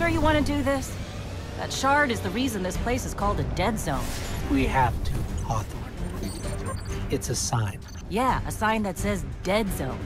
Sure you want to do this? That shard is the reason this place is called a dead zone. We have to, Hawthorne. It's a sign. Yeah, a sign that says dead zone.